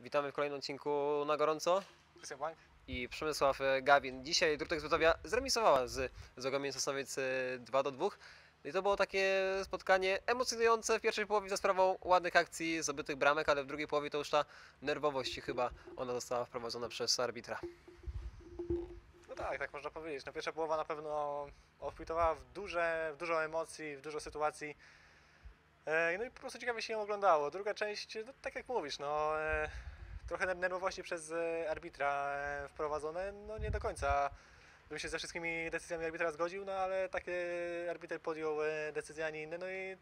Witamy w kolejnym odcinku na gorąco Krystian Blank. i Przemysław e, Gawin. Dzisiaj Drutek z zremisowała z Zagłębiem Sosnowiec e, 2 do 2. I to było takie spotkanie emocjonujące w pierwszej połowie za sprawą ładnych akcji, zdobytych bramek, ale w drugiej połowie to już ta nerwowość chyba ona została wprowadzona przez arbitra. No tak, tak można powiedzieć. No pierwsza połowa na pewno obfitowała w, duże, w dużo emocji, w dużo sytuacji. E, No i po prostu ciekawie się ją oglądało. Druga część, no tak jak mówisz, no e, trochę ner- nerwowości przez e, arbitra wprowadzone. No nie do końca bym się ze wszystkimi decyzjami arbitra zgodził, no ale takie arbiter podjął decyzje, a nie inne. No i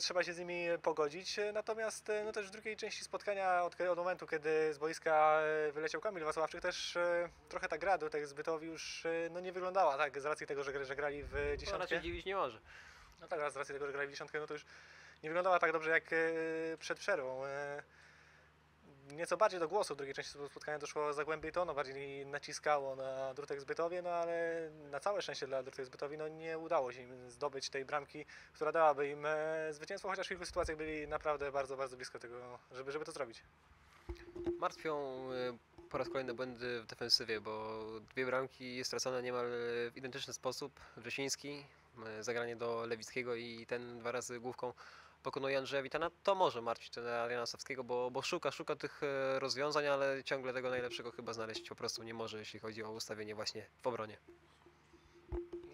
trzeba się z nimi pogodzić. Natomiast no też w drugiej części spotkania, od, od momentu, kiedy z boiska wyleciał Kamil Wacławczyk, też trochę ta gra do tego zbytowi już no, nie wyglądała tak, z racji tego, że, że grali w To raczej dziesiątkę. dziwić nie może. No tak, z racji tego, że grali w dziesiątkę, no to już nie wyglądała tak dobrze jak e, przed przerwą. E, Nieco bardziej do głosu w drugiej części spotkania doszło Zagłębie i to ono bardziej naciskało na Drutek Zbytowie, no ale na całe szczęście dla Drutek Zbytowi no nie udało się im zdobyć tej bramki, która dałaby im e, zwycięstwo, chociaż w kilku sytuacjach byli naprawdę bardzo, bardzo blisko tego, żeby, żeby to zrobić. Martwią po raz kolejny błędy w defensywie, bo dwie bramki stracone niemal w identyczny sposób. Wrzesiński, zagranie do Lewickiego i ten dwa razy główką pokonuje Andrzeja Witana. To może martwić trenera Adriana Sawskiego, bo, bo szuka, szuka tych e, rozwiązań, ale ciągle tego najlepszego chyba znaleźć po prostu nie może, jeśli chodzi o ustawienie właśnie w obronie.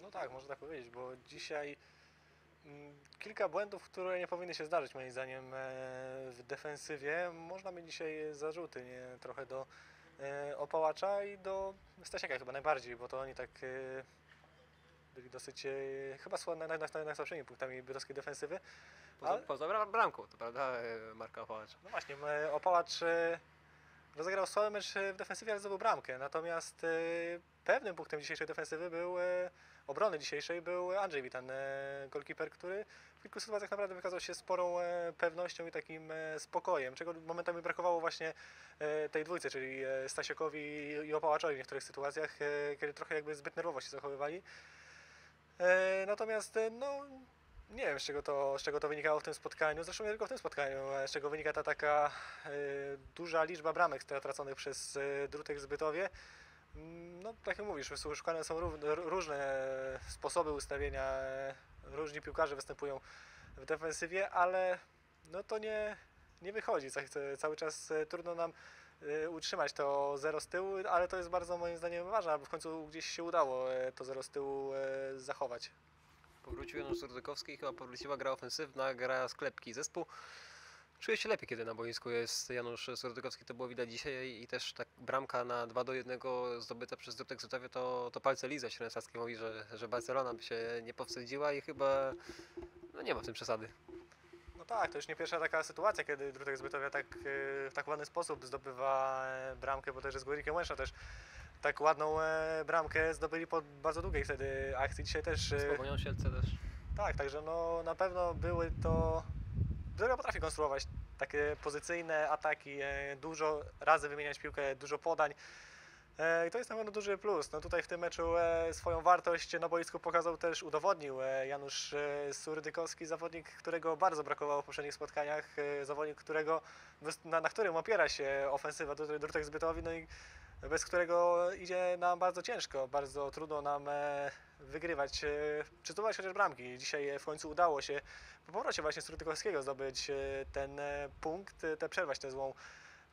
No tak, można tak powiedzieć, bo dzisiaj mm, kilka błędów, które nie powinny się zdarzyć moim zdaniem e, w defensywie. Można mieć dzisiaj zarzuty nie, trochę do e, Opałacza i do Stasiaka chyba najbardziej, bo to oni tak e, byli dosyć, e, chyba sła- naj, naj, naj, najsłabszymi punktami bydgoskiej defensywy. Poza, Ale- poza bra- bramką, to prawda, e, Marka Opałacza. No właśnie, e, Opałacz e, rozegrał słaby mecz w defensywie, ale zdobył bramkę. Natomiast e, pewnym punktem dzisiejszej defensywy był, obrony dzisiejszej był Andrzej Witan, golkiper, który w kilku sytuacjach naprawdę wykazał się sporą pewnością i takim spokojem, czego momentami brakowało właśnie tej dwójce, czyli Stasiokowi i- Opałaczowi w niektórych sytuacjach, kiedy trochę jakby zbyt nerwowo się zachowywali. E, Natomiast e, no, nie wiem, z czego, to, z czego to wynikało w tym spotkaniu. Zresztą nie tylko w tym spotkaniu. Z czego wynika ta taka e, duża liczba bramek tra- traconych przez Drutek Zbytowie. Mm, No, tak jak mówisz, szukane są różne sposoby ustawienia. Różni piłkarze występują w defensywie, ale no to nie, nie wychodzi. Ca- ca- Cały czas trudno nam utrzymać to zero z tyłu, ale to jest bardzo moim zdaniem ważne, aby w końcu gdzieś się udało e, to zero z tyłu e, zachować. Powrócił Janusz Surdykowski, chyba powróciła gra ofensywna, gra sklepki. Zespół czuje się lepiej, kiedy na boisku jest Janusz Surdykowski, to było widać dzisiaj i też tak bramka na 2 do 1 zdobyta przez Drutek Zutawie, to, to palce liza Śrensacki mówi, że, że Barcelona by się nie powstydziła i chyba no nie ma w tym przesady. No tak, to już nie pierwsza taka sytuacja, kiedy Drutek Zbytowia tak, e, w tak ładny sposób zdobywa e, bramkę, bo też z Górnikiem Łęczna też tak ładną e, bramkę zdobyli po bardzo długiej wtedy akcji. Dzisiaj też, Z Pogonią Sielce też. tak, także no na pewno były to, Druga potrafi konstruować takie pozycyjne ataki, dużo razy wymieniać piłkę, dużo podań. E, I to jest na pewno duży plus. No tutaj w tym meczu e, swoją wartość na boisku pokazał też, udowodnił e, Janusz Surdykowski, zawodnik, którego bardzo brakowało w poprzednich spotkaniach, zawodnik, którego, na, na którym opiera się ofensywa Dru- Drutek Zbytowi, no i bez którego idzie nam bardzo ciężko, bardzo trudno nam wygrywać, zdobywać chociaż bramki. Dzisiaj w końcu udało się po powrocie właśnie Surdykowskiego zdobyć ten punkt, te przerwać tę złą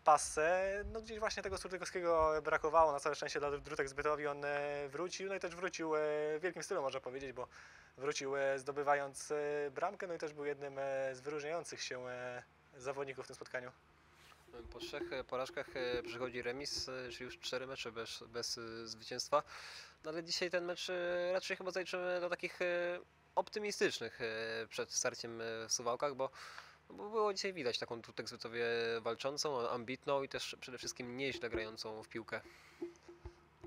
passę. No gdzieś właśnie tego Surdykowskiego brakowało, na całe szczęście dla Drutek Zbytowi on e, wrócił, no i też wrócił e, w wielkim stylu można powiedzieć, bo wrócił e, zdobywając bramkę, no i też był jednym z wyróżniających się zawodników w tym spotkaniu. Po trzech porażkach przychodzi remis, czyli już cztery mecze bez, bez zwycięstwa. No ale dzisiaj ten mecz raczej chyba zaliczymy do takich optymistycznych przed starciem w Suwałkach, bo, bo było dzisiaj widać taką tutaj zbytowie walczącą, ambitną i też przede wszystkim nieźle grającą w piłkę.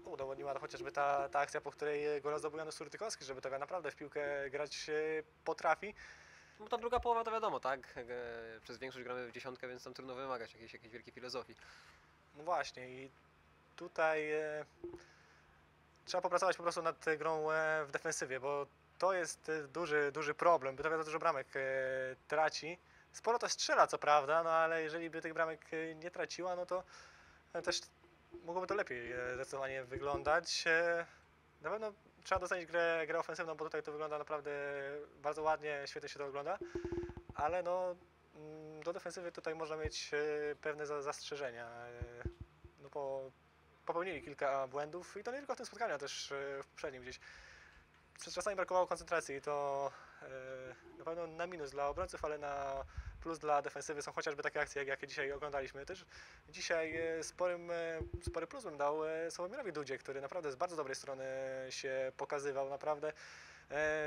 Udowodniła to chociażby ta, ta akcja, po której gola zdobył Janusz Surdykowski, żeby to naprawdę w piłkę grać e, potrafi. No ta druga połowa to wiadomo, tak? E, Przez większość gramy w dziesiątkę, więc tam trudno wymagać jakiejś, jakiejś wielkiej filozofii. No właśnie i tutaj e, trzeba popracować po prostu nad grą e, w defensywie, bo to jest duży, duży problem. Bytowia za dużo bramek e, traci sporo to strzela, co prawda, no ale jeżeli by tych bramek e, nie traciła, no to e, też mogłoby to lepiej e, zdecydowanie wyglądać. E, Na pewno trzeba docenić grę, grę ofensywną, bo tutaj to wygląda naprawdę bardzo ładnie, świetnie się to ogląda, ale no mm, do defensywy tutaj można mieć pewne za- zastrzeżenia, no bo popełnili kilka błędów i to nie tylko w tym spotkaniu, ale też w poprzednim gdzieś. Przez czasami brakowało koncentracji i to na pewno na minus dla obrońców, ale na plus dla defensywy są chociażby takie akcje, jak, jakie dzisiaj oglądaliśmy też. Dzisiaj e, sporym, e, spory plus bym dał e, Sławomirowi Dudzie, który naprawdę z bardzo dobrej strony się pokazywał, naprawdę e,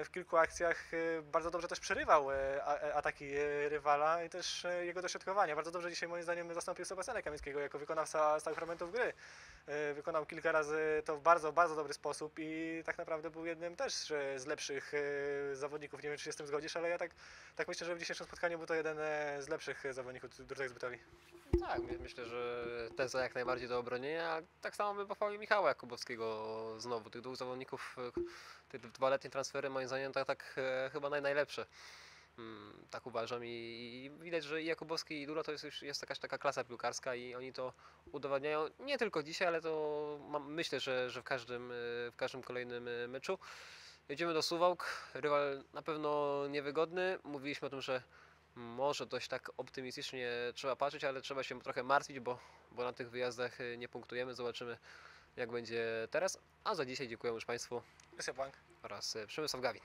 w kilku akcjach e, bardzo dobrze też przerywał e, e, ataki e, rywala i też e, jego dośrodkowanie. Bardzo dobrze dzisiaj moim zdaniem zastąpił Sebastiana Kamińskiego jako wykonawca stałych fragmentów gry. E, Wykonał kilka razy to w bardzo, bardzo dobry sposób i tak naprawdę był jednym też e, z lepszych e, zawodników. Nie wiem, czy się z tym zgodzisz, ale ja tak, tak myślę, że w dzisiejszym spotkaniu był to jeden e, z lepszych e, zawodników Drużek Zbytowi. Tak, my- myślę, że teza jak najbardziej do obronienia, tak samo bym pochwalił Michała Jakubowskiego znowu, tych dwóch zawodników, te dwuletnie transfery moim zdaniem tak, tak chyba naj, najlepsze. Mm, Tak uważam i, i widać, że i Jakubowski i Duro to jest już jest jakaś taka klasa piłkarska i oni to udowadniają nie tylko dzisiaj, ale to mam, myślę, że, że w, każdym, e, w każdym kolejnym e, meczu. Jedziemy do Suwałk, rywal na pewno niewygodny. Mówiliśmy o tym, że może dość tak optymistycznie trzeba patrzeć, ale trzeba się trochę martwić, bo, bo na tych wyjazdach y, nie punktujemy. Zobaczymy jak będzie teraz. A za dzisiaj dziękuję już Państwu Krystian Blank. oraz y, Przemysław Gawin.